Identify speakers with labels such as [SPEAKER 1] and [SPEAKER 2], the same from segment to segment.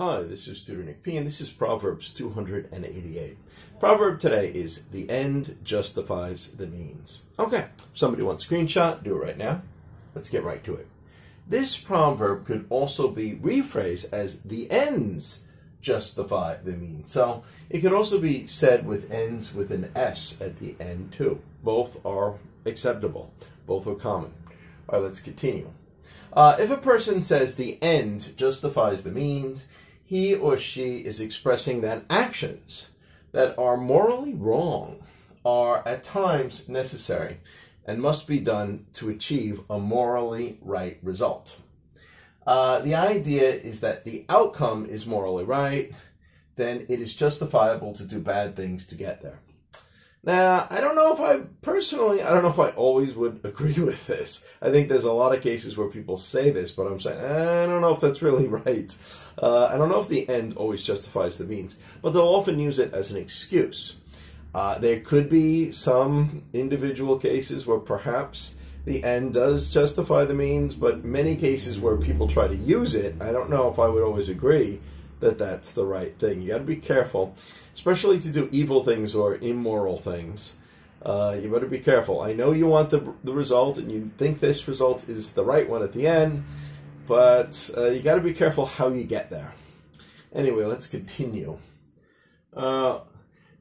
[SPEAKER 1] Hi, this is Tutor Nick P, and this is Proverbs 288. Proverb today is the end justifies the means. Okay, somebody wants a screenshot, do it right now. Let's get right to it. This proverb could also be rephrased as the ends justify the means. So it could also be said with ends with an S at the end too. Both are acceptable. Both are common. All right, let's continue. Uh, if a person says the end justifies the means, he or she is expressing that actions that are morally wrong are at times necessary and must be done to achieve a morally right result. Uh, the idea is that the outcome is morally right, then it is justifiable to do bad things to get there. Now, I don't know if I personally, I don't know if I always would agree with this. I think there's a lot of cases where people say this, but I'm saying, I don't know if that's really right. Uh, I don't know if the end always justifies the means, but they'll often use it as an excuse. Uh, there could be some individual cases where perhaps the end does justify the means, but many cases where people try to use it, I don't know if I would always agree that that's the right thing. You got to be careful, especially to do evil things or immoral things. Uh, you better be careful. I know you want the, the result and you think this result is the right one at the end, but uh, you got to be careful how you get there. Anyway, let's continue. Uh,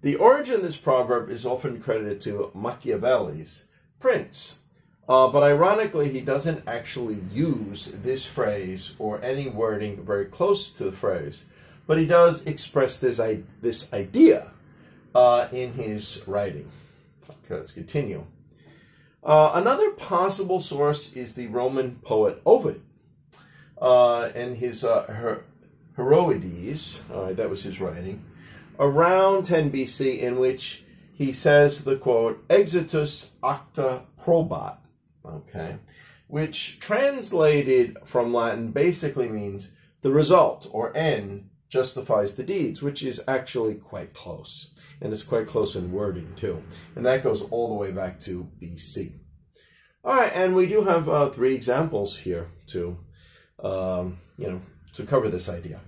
[SPEAKER 1] the origin of this proverb is often credited to Machiavelli's Prince. Uh, but ironically, he doesn't actually use this phrase or any wording very close to the phrase, but he does express this, this idea uh, in his writing. Okay, let's continue. Uh, another possible source is the Roman poet Ovid uh, and his uh, Her- Heroides, that was his writing, around 10 BC, in which he says the quote, Exitus acta probat, okay, which translated from Latin basically means the result or end justifies the deeds, which is actually quite close. And it's quite close in wording too. And that goes all the way back to BC. All right, and we do have uh, three examples here to, um, you know, to cover this idea.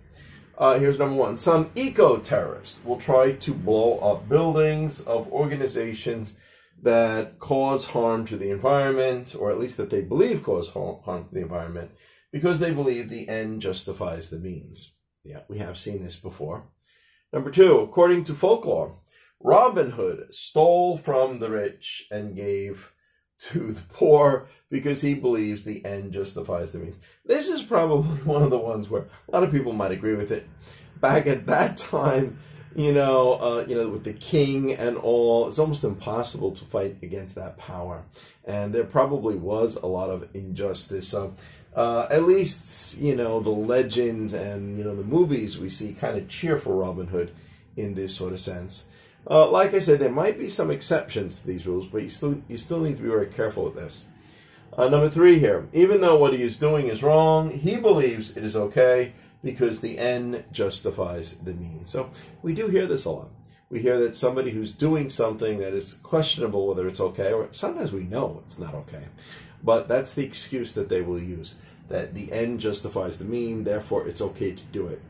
[SPEAKER 1] Uh, here's number one. Some eco-terrorists will try to blow up buildings of organizations that cause harm to the environment, or at least that they believe cause harm to the environment, because they believe the end justifies the means. Yeah, we have seen this before. Number two, according to folklore, Robin Hood stole from the rich and gave to the poor because he believes the end justifies the means. This is probably one of the ones where a lot of people might agree with it. Back at that time, you know, uh, you know, with the king and all, it's almost impossible to fight against that power. And there probably was a lot of injustice. So, uh, at least, you know, the legend and, you know, the movies we see kind of cheer for Robin Hood in this sort of sense. Uh, like I said, there might be some exceptions to these rules, but you still, you still need to be very careful with this. Uh, number three here, even though what he is doing is wrong, he believes it is okay because the end justifies the means. So we do hear this a lot. We hear that somebody who's doing something that is questionable whether it's okay, or sometimes we know it's not okay. But that's the excuse that they will use that the end justifies the mean, therefore it's okay to do it.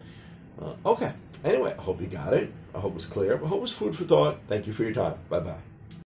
[SPEAKER 1] Uh, okay. Anyway, I hope you got it. I hope it was clear. I hope it was food for thought. Thank you for your time. Bye bye.